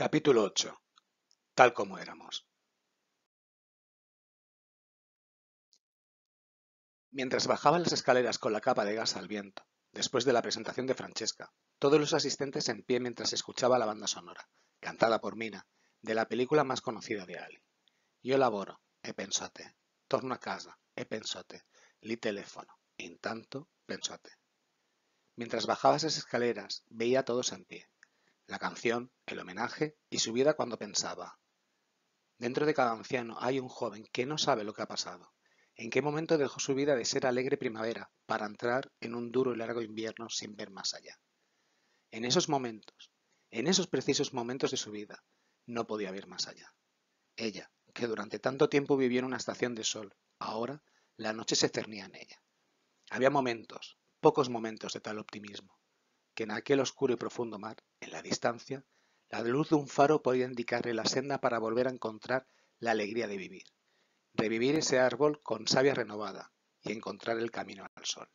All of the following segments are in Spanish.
Capítulo 8. Tal como éramos. Mientras bajaba las escaleras con la capa de gas al viento, después de la presentación de Francesca, todos los asistentes en pie mientras escuchaba la banda sonora, cantada por Mina, de la película más conocida de Ali. Yo laboro, e pensate. Torno a casa, e pensate. Li teléfono. Intanto, pensate. Mientras bajaba esas escaleras, veía a todos en pie, la canción, el homenaje y su vida cuando pensaba. Dentro de cada anciano hay un joven que no sabe lo que ha pasado, en qué momento dejó su vida de ser alegre primavera para entrar en un duro y largo invierno sin ver más allá. En esos momentos, en esos precisos momentos de su vida, no podía ver más allá. Ella, que durante tanto tiempo vivió en una estación de sol, ahora la noche se cernía en ella. Había momentos, pocos momentos de tal optimismo, que en aquel oscuro y profundo mar, en la distancia, la luz de un faro podía indicarle la senda para volver a encontrar la alegría de vivir, revivir ese árbol con savia renovada y encontrar el camino al sol.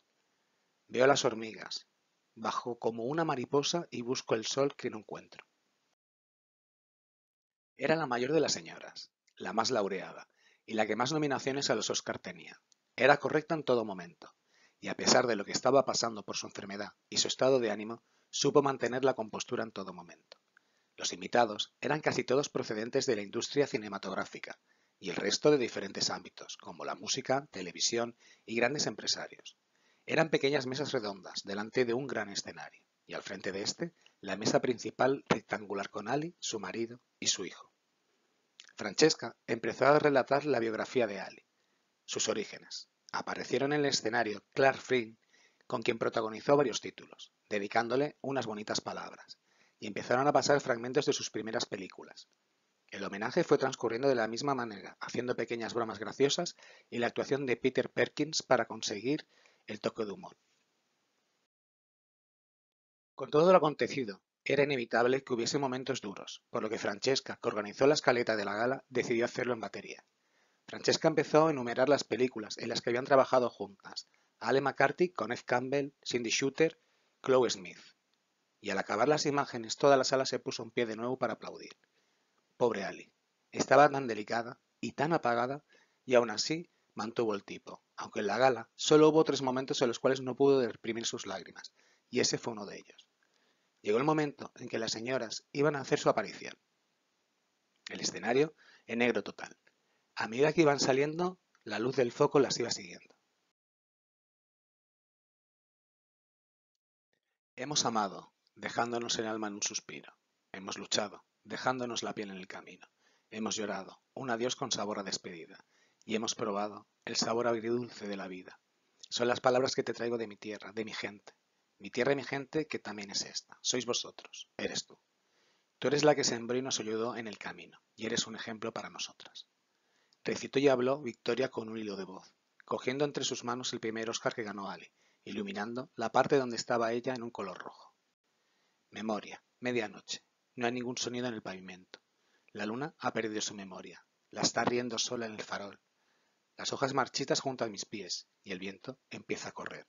Veo las hormigas, bajo como una mariposa y busco el sol que no encuentro. Era la mayor de las señoras, la más laureada, y la que más nominaciones a los Oscar tenía. Era correcta en todo momento, a pesar de lo que estaba pasando por su enfermedad y su estado de ánimo, supo mantener la compostura en todo momento. Los invitados eran casi todos procedentes de la industria cinematográfica y el resto de diferentes ámbitos, como la música, televisión y grandes empresarios. Eran pequeñas mesas redondas delante de un gran escenario, y al frente de este, la mesa principal rectangular con Ali, su marido y su hijo. Francesca empezó a relatar la biografía de Ali, sus orígenes, aparecieron en el escenario Clark Flynn, con quien protagonizó varios títulos, dedicándole unas bonitas palabras, y empezaron a pasar fragmentos de sus primeras películas. El homenaje fue transcurriendo de la misma manera, haciendo pequeñas bromas graciosas y la actuación de Peter Perkins para conseguir el toque de humor. Con todo lo acontecido, era inevitable que hubiese momentos duros, por lo que Francesca, que organizó la escaleta de la gala, decidió hacerlo en batería. Francesca empezó a enumerar las películas en las que habían trabajado juntas, Ale McCarthy con F. Campbell, Cindy Shooter, Chloe Smith. Y al acabar las imágenes toda la sala se puso en pie de nuevo para aplaudir. Pobre Ali. Estaba tan delicada y tan apagada y aún así mantuvo el tipo, aunque en la gala solo hubo tres momentos en los cuales no pudo reprimir sus lágrimas, y ese fue uno de ellos. Llegó el momento en que las señoras iban a hacer su aparición. El escenario en negro total, a medida que iban saliendo, la luz del foco las iba siguiendo. Hemos amado, dejándonos el alma en un suspiro. Hemos luchado, dejándonos la piel en el camino. Hemos llorado, un adiós con sabor a despedida. Y hemos probado el sabor agridulce de la vida. Son las palabras que te traigo de mi tierra, de mi gente. Mi tierra y mi gente que también es esta. Sois vosotros, eres tú. Tú eres la que sembró y nos ayudó en el camino, y eres un ejemplo para nosotras. Recitó y habló Victoria con un hilo de voz, cogiendo entre sus manos el primer Oscar que ganó Ali, iluminando la parte donde estaba ella en un color rojo. Memoria, medianoche. No hay ningún sonido en el pavimento. La luna ha perdido su memoria. La está riendo sola en el farol. Las hojas marchitas junto a mis pies y el viento empieza a correr.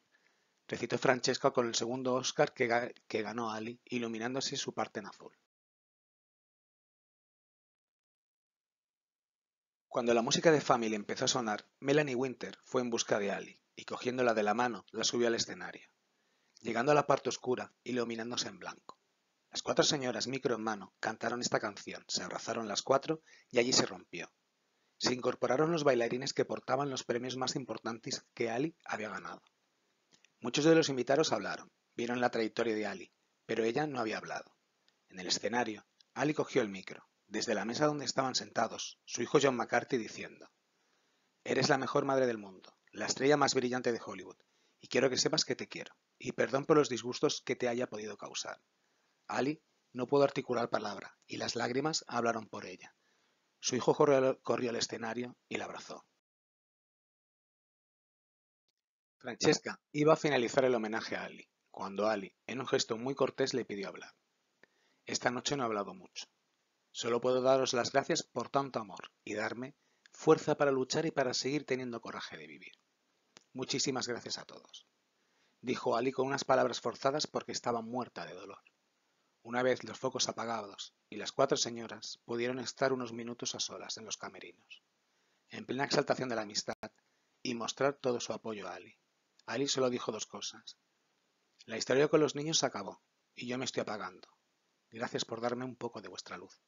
Recitó Francesca con el segundo Oscar que, que ganó Ali, iluminándose su parte en azul. Cuando la música de Family empezó a sonar, Melanie Winter fue en busca de Ali y cogiéndola de la mano la subió al escenario, llegando a la parte oscura, iluminándose en blanco. Las cuatro señoras, micro en mano, cantaron esta canción, se abrazaron las cuatro y allí se rompió. Se incorporaron los bailarines que portaban los premios más importantes que Ali había ganado. Muchos de los invitados hablaron, vieron la trayectoria de Ali, pero ella no había hablado. En el escenario, Ali cogió el micro, desde la mesa donde estaban sentados, su hijo John McCarthy diciendo, Eres la mejor madre del mundo, la estrella más brillante de Hollywood, y quiero que sepas que te quiero, y perdón por los disgustos que te haya podido causar. Ali no pudo articular palabra, y las lágrimas hablaron por ella. Su hijo corrió, al escenario y la abrazó. Francesca iba a finalizar el homenaje a Ali, cuando Ali, en un gesto muy cortés, le pidió hablar. Esta noche no he hablado mucho. Solo puedo daros las gracias por tanto amor y darme fuerza para luchar y para seguir teniendo coraje de vivir. Muchísimas gracias a todos. Dijo Ali con unas palabras forzadas porque estaba muerta de dolor. Una vez los focos apagados y las cuatro señoras pudieron estar unos minutos a solas en los camerinos, en plena exaltación de la amistad, y mostrar todo su apoyo a Ali. Ali solo dijo dos cosas. La historia con los niños se acabó, y yo me estoy apagando. Gracias por darme un poco de vuestra luz.